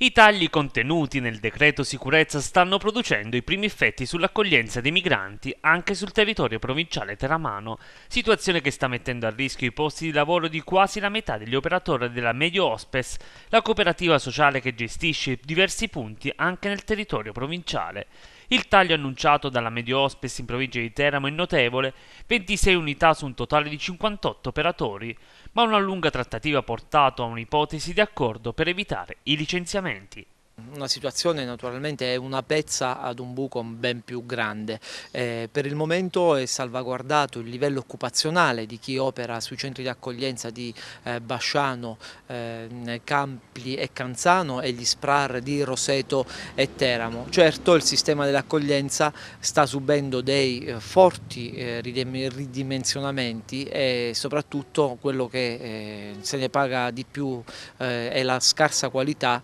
I tagli contenuti nel decreto sicurezza stanno producendo i primi effetti sull'accoglienza dei migranti anche sul territorio provinciale teramano, situazione che sta mettendo a rischio i posti di lavoro di quasi la metà degli operatori della Medio Ospes, la cooperativa sociale che gestisce diversi punti anche nel territorio provinciale. Il taglio annunciato dalla Medio Ospes in provincia di Teramo è notevole, 26 unità su un totale di 58 operatori, ma una lunga trattativa ha portato a un'ipotesi di accordo per evitare i licenziamenti aggiornamenti una situazione naturalmente è una pezza ad un buco ben più grande. Eh, per il momento è salvaguardato il livello occupazionale di chi opera sui centri di accoglienza di eh, Basciano, eh, Campli e Canzano e gli SPRAR di Roseto e Teramo. Certo il sistema dell'accoglienza sta subendo dei eh, forti eh, ridimensionamenti e soprattutto quello che eh, se ne paga di più è la scarsa qualità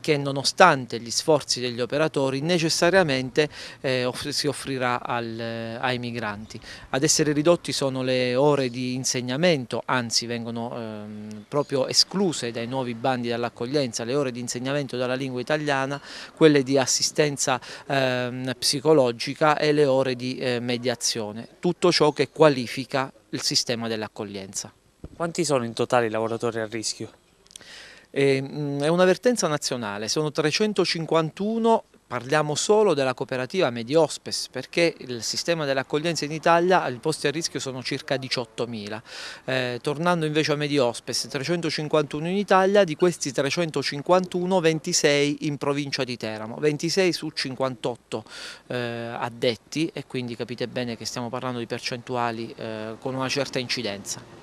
che non nonostante gli sforzi degli operatori, necessariamente eh, si offrirà al, eh, ai migranti. Ad essere ridotti sono le ore di insegnamento, anzi vengono ehm, proprio escluse dai nuovi bandi dell'accoglienza le ore di insegnamento della lingua italiana, quelle di assistenza ehm, psicologica e le ore di eh, mediazione, tutto ciò che qualifica il sistema dell'accoglienza. Quanti sono in totale i lavoratori a rischio? Mm, è un'avvertenza nazionale, sono 351 parliamo solo della cooperativa Mediospes perché il sistema dell'accoglienza in Italia i posti a rischio sono circa 18.000 eh, tornando invece a Mediospes 351 in Italia di questi 351 26 in provincia di Teramo 26 su 58 eh, addetti e quindi capite bene che stiamo parlando di percentuali eh, con una certa incidenza